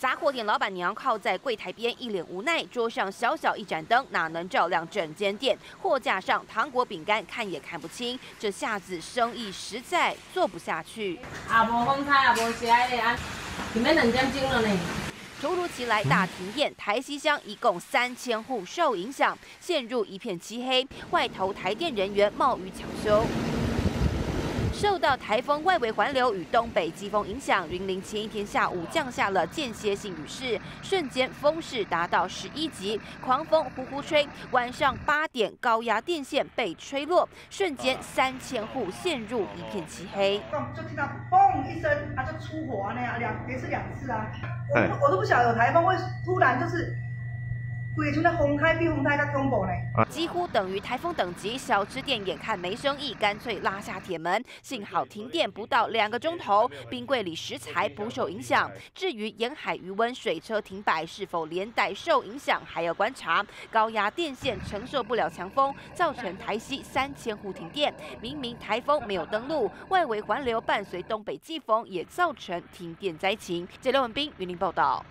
杂货店老板娘靠在柜台边，一脸无奈。桌上小小一盏灯，哪能照亮整间店？货架上糖果饼干看也看不清，这下子生意实在做不下去。啊，无风采，啊，无啊，两点钟了呢。突如其来大停电，台西乡一共三千户受影响，陷入一片漆黑。外头台电人员冒雨抢修。受到台风外围环流与东北季风影响，云林前一天下午降下了间歇性雨势，瞬间风势达到十一级，狂风呼呼吹。晚上八点，高压电线被吹落，瞬间三千户陷入一片漆黑。就听到嘣一声，它就出火那样，两连是两次啊！我我都不晓得有台风会突然就是。几乎等于台风等级，小吃店眼看没生意，干脆拉下铁门。幸好停电不到两个钟头，冰柜里食材不受影响。至于沿海余温水车停摆是否连带受影响，还要观察。高压电线承受不了强风，造成台西三千户停电。明明台风没有登陆，外围环流伴随东北季风，也造成停电灾情。记者刘文斌，云林报道。